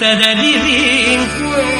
تدريبين كويس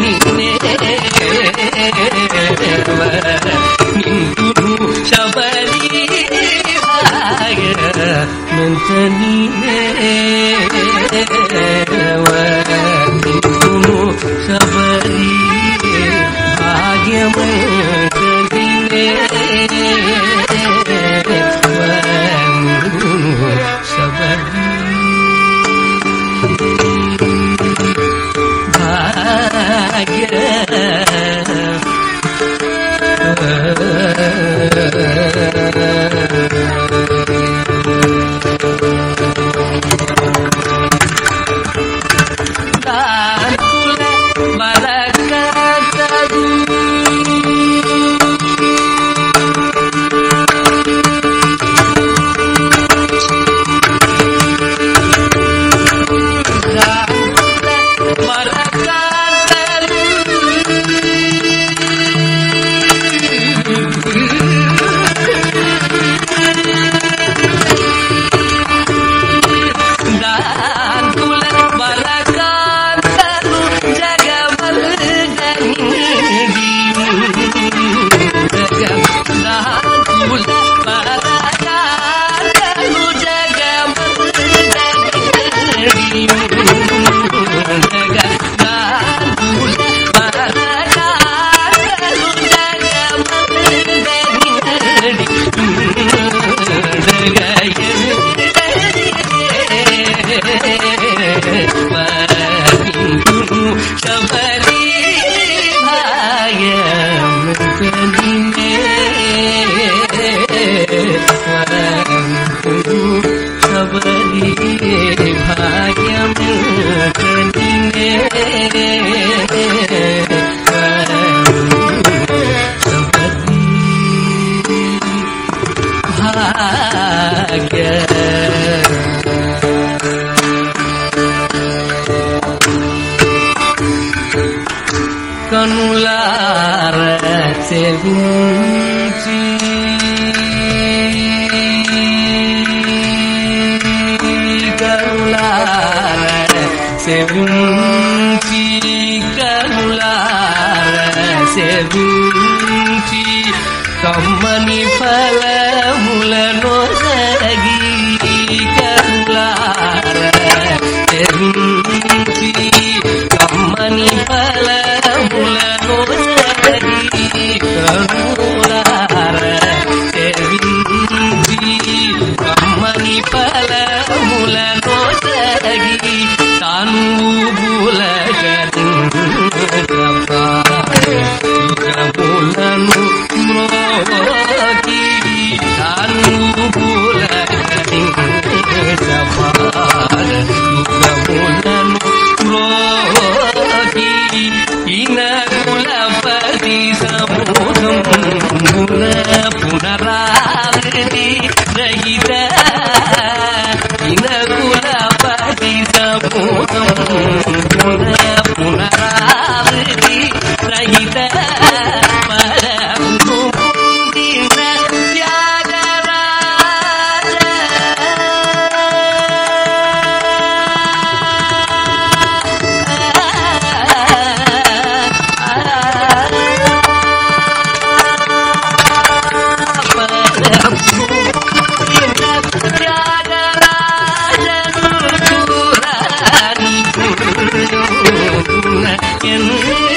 ನಿನ್ನೆ ನಿಂತು ಶಬರಿ ನಂತ ನೀನೇ ഭാഗ്യമിൽ என்ன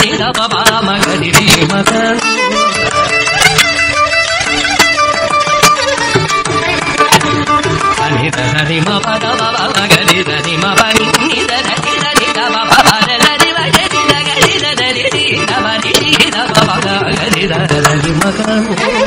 నిరవమగరి ధీమత నిధరిమ పదవ మగరి ధరిమ పని. నిధర నిధరి తమ పదర నిధరి నిధరి నిధరి నిధరి నిధరి నిధరి నిధరి నిధరి నిధరి